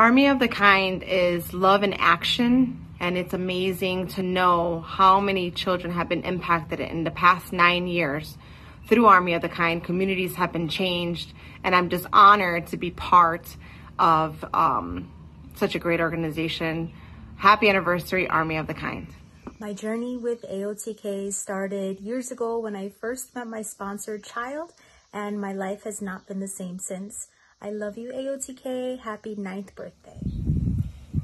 Army of the Kind is love in action, and it's amazing to know how many children have been impacted in the past nine years through Army of the Kind. Communities have been changed, and I'm just honored to be part of um, such a great organization. Happy anniversary, Army of the Kind. My journey with AOTK started years ago when I first met my sponsored child, and my life has not been the same since. I love you, AOTK. Happy ninth birthday.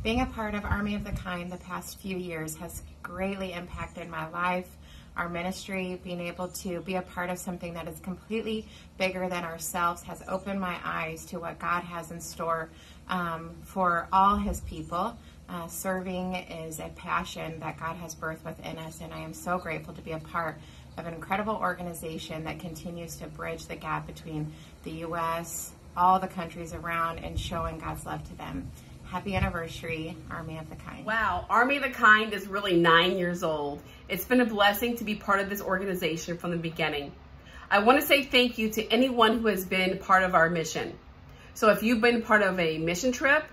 Being a part of Army of the Kind the past few years has greatly impacted my life, our ministry, being able to be a part of something that is completely bigger than ourselves has opened my eyes to what God has in store um, for all His people. Uh, serving is a passion that God has birthed within us, and I am so grateful to be a part of an incredible organization that continues to bridge the gap between the U.S., all the countries around, and showing God's love to them. Happy anniversary, Army of the Kind. Wow, Army of the Kind is really nine years old. It's been a blessing to be part of this organization from the beginning. I want to say thank you to anyone who has been part of our mission. So if you've been part of a mission trip,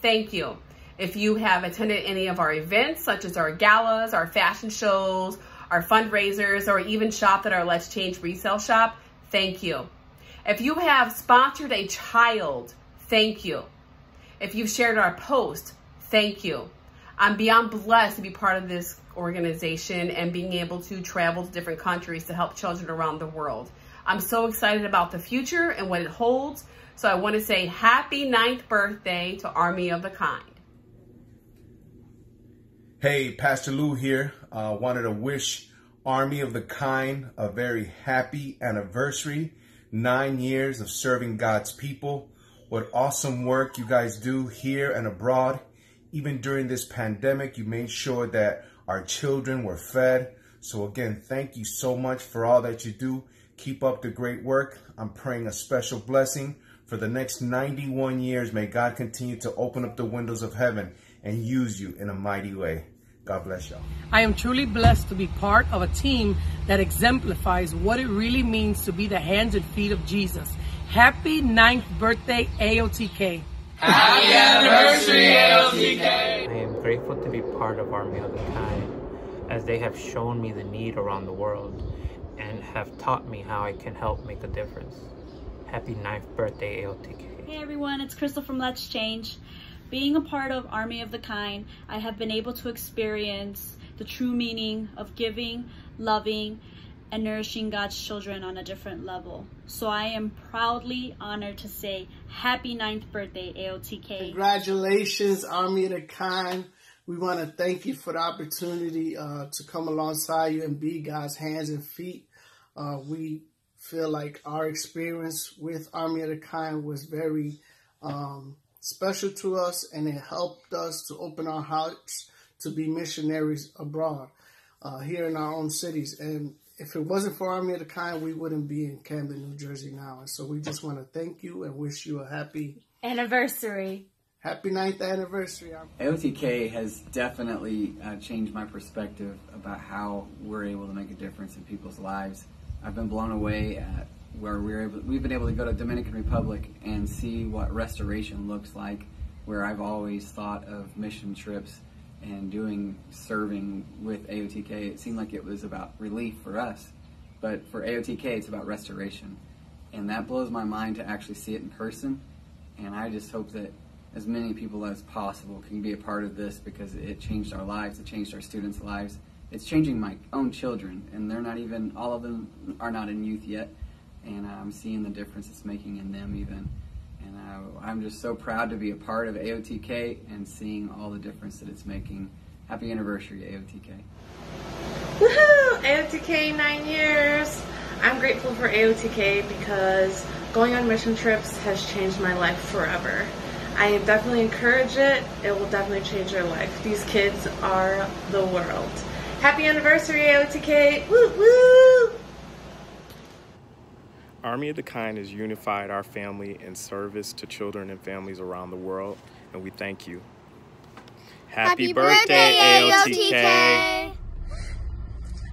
thank you. If you have attended any of our events, such as our galas, our fashion shows, our fundraisers, or even shopped at our Let's Change resale shop, thank you. If you have sponsored a child, thank you. If you've shared our post, thank you. I'm beyond blessed to be part of this organization and being able to travel to different countries to help children around the world. I'm so excited about the future and what it holds. So I want to say happy ninth birthday to Army of the Kind. Hey, Pastor Lou here. Uh, wanted to wish Army of the Kind a very happy anniversary. Nine years of serving God's people. What awesome work you guys do here and abroad. Even during this pandemic, you made sure that our children were fed. So again, thank you so much for all that you do. Keep up the great work. I'm praying a special blessing for the next 91 years. May God continue to open up the windows of heaven and use you in a mighty way. God bless y'all. I am truly blessed to be part of a team that exemplifies what it really means to be the hands and feet of Jesus. Happy ninth birthday, AOTK. Happy anniversary, AOTK. I am grateful to be part of Army of the Kind as they have shown me the need around the world and have taught me how I can help make a difference. Happy ninth birthday, AOTK. Hey everyone, it's Crystal from Let's Change. Being a part of Army of the Kind, I have been able to experience the true meaning of giving, loving, and nourishing God's children on a different level. So I am proudly honored to say happy ninth birthday, AOTK. Congratulations, Army of the Kind. We want to thank you for the opportunity uh, to come alongside you and be God's hands and feet. Uh, we feel like our experience with Army of the Kind was very um, special to us and it helped us to open our hearts to be missionaries abroad uh, here in our own cities. And if it wasn't for Army of the Kind, we wouldn't be in Camden, New Jersey now. And so we just want to thank you and wish you a happy anniversary. Happy ninth anniversary. AOTK has definitely uh, changed my perspective about how we're able to make a difference in people's lives. I've been blown away at where we're able, we've been able to go to Dominican Republic and see what restoration looks like, where I've always thought of mission trips and doing serving with AOTK. It seemed like it was about relief for us, but for AOTK, it's about restoration. And that blows my mind to actually see it in person. And I just hope that as many people as possible can be a part of this because it changed our lives, it changed our students' lives. It's changing my own children, and they're not even, all of them are not in youth yet and I'm seeing the difference it's making in them even. And I, I'm just so proud to be a part of AOTK and seeing all the difference that it's making. Happy anniversary, AOTK. Woohoo! AOTK nine years. I'm grateful for AOTK because going on mission trips has changed my life forever. I definitely encourage it. It will definitely change your life. These kids are the world. Happy anniversary, AOTK! Woo woo! Army of the Kind has unified our family in service to children and families around the world, and we thank you. Happy, Happy birthday, birthday, AOTK!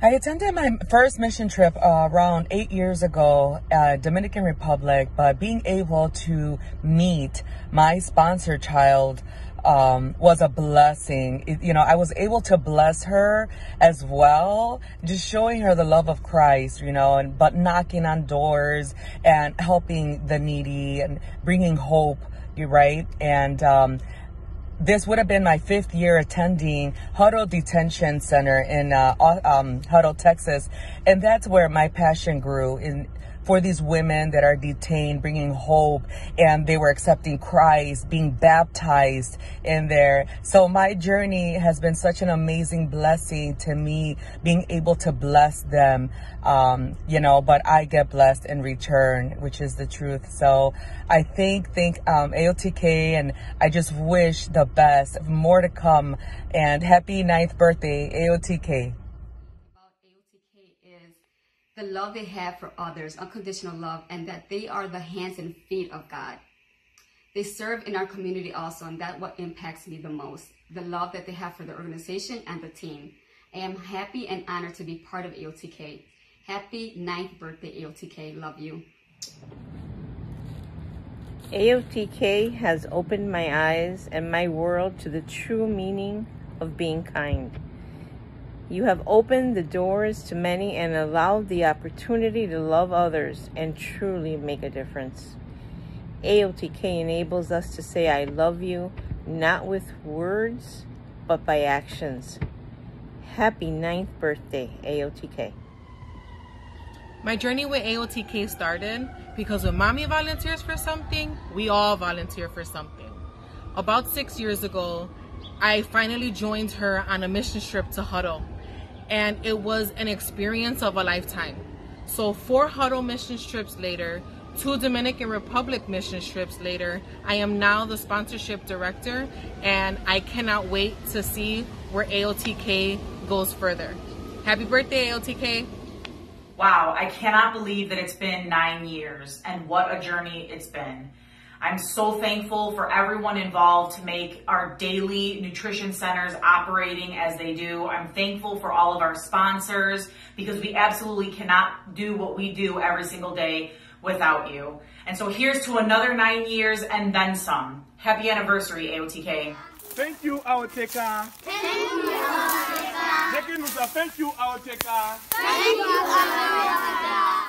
I attended my first mission trip uh, around eight years ago, uh, Dominican Republic, but being able to meet my sponsor child um, was a blessing. It, you know, I was able to bless her as well, just showing her the love of Christ, you know, and but knocking on doors and helping the needy and bringing hope, you right? And um, this would have been my fifth year attending Hutto Detention Center in uh, um, Hutto, Texas, and that's where my passion grew in for these women that are detained, bringing hope, and they were accepting Christ, being baptized in there. So my journey has been such an amazing blessing to me, being able to bless them, um, you know, but I get blessed in return, which is the truth. So I think, think, um, AOTK, and I just wish the best, more to come, and happy ninth birthday, AOTK the love they have for others, unconditional love, and that they are the hands and feet of God. They serve in our community also, and that's what impacts me the most. The love that they have for the organization and the team. I am happy and honored to be part of AOTK. Happy ninth birthday, AOTK. Love you. AOTK has opened my eyes and my world to the true meaning of being kind. You have opened the doors to many and allowed the opportunity to love others and truly make a difference. AOTK enables us to say, I love you, not with words, but by actions. Happy ninth birthday, AOTK. My journey with AOTK started because when mommy volunteers for something, we all volunteer for something. About six years ago, I finally joined her on a mission trip to Hutto and it was an experience of a lifetime. So four Hutto mission trips later, two Dominican Republic mission trips later, I am now the sponsorship director and I cannot wait to see where AOTK goes further. Happy birthday, AOTK. Wow, I cannot believe that it's been nine years and what a journey it's been. I'm so thankful for everyone involved to make our daily nutrition centers operating as they do. I'm thankful for all of our sponsors because we absolutely cannot do what we do every single day without you. And so here's to another nine years and then some. Happy anniversary, AOTK. Thank you, AOTK. Thank you, AOTK. Thank you, AOTK. Thank you, AOTK.